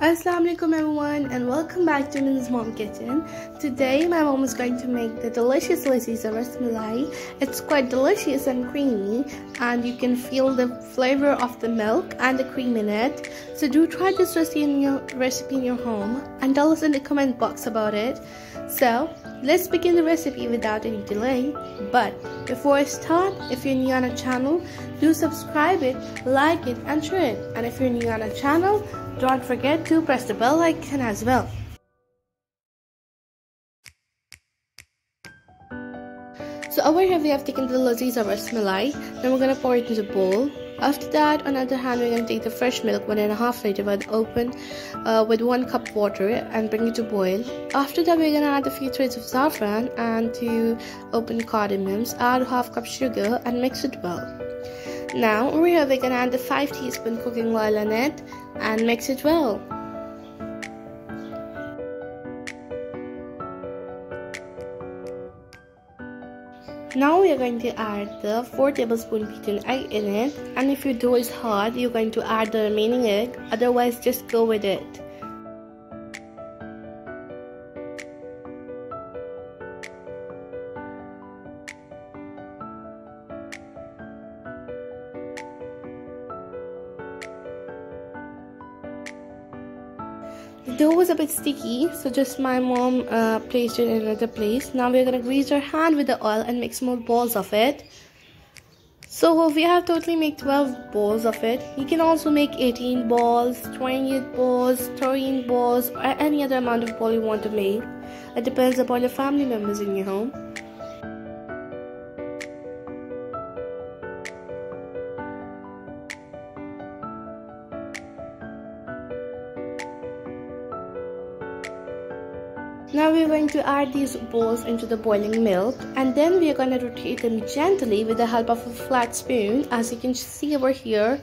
Assalamualaikum everyone and welcome back to Aiman's Mom Kitchen. Today my mom is going to make the delicious Laziza Rasmalai. It's quite delicious and creamy and you can feel the flavor of the milk and the cream in it. So do try this recipe in your, recipe in your home and tell us in the comment box about it. So let's begin the recipe without any delay. But before I start, if you're new on our channel, do subscribe it, like it and share it. And if you're new on our channel, don't forget to press the bell icon as well. So over here we have taken the laziza rasmalai. Then we're gonna pour it into a bowl. After that, on the other hand, we're gonna take the fresh milk, one and a half liter, but open uh, with one cup water and bring it to boil. After that, we're gonna add a few threads of saffron and two open cardamoms. Add half cup sugar and mix it well. Now we're gonna add the 5 teaspoon cooking oil on it and mix it well. Now we are going to add the 4 tablespoon beaten egg in it and if your dough is hard you're going to add the remaining egg otherwise just go with it. The dough was a bit sticky, so just my mom uh, placed it in another place. Now we're gonna grease our hand with the oil and make small balls of it. So we have totally made 12 balls of it. You can also make 18 balls, 28 balls, 13 balls, or any other amount of ball you want to make. It depends upon your family members in your home. Now we're going to add these balls into the boiling milk and then we are going to rotate them gently with the help of a flat spoon. As you can see over here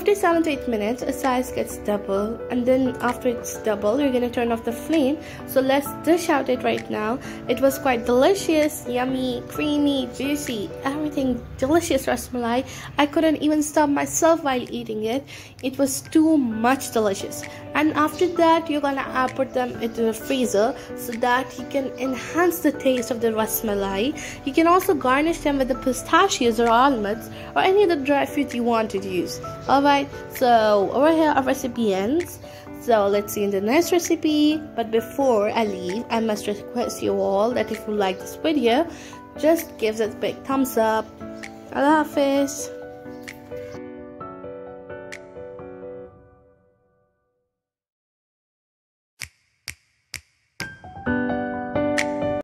After 7 to 8 minutes, a size gets double and then after it's double, you're gonna turn off the flame. So let's dish out it right now. It was quite delicious, yummy, creamy, juicy, everything delicious rasmalai. I couldn't even stop myself while eating it. It was too much delicious. And after that, you're gonna put them into the freezer so that you can enhance the taste of the rasmalai. You can also garnish them with the pistachios or almonds or any other dry fruit you want to use alright so over here our recipe ends so let's see in the next recipe. But before i leave i must request you all that if you like this video just give it a big thumbs up. Allah hafiz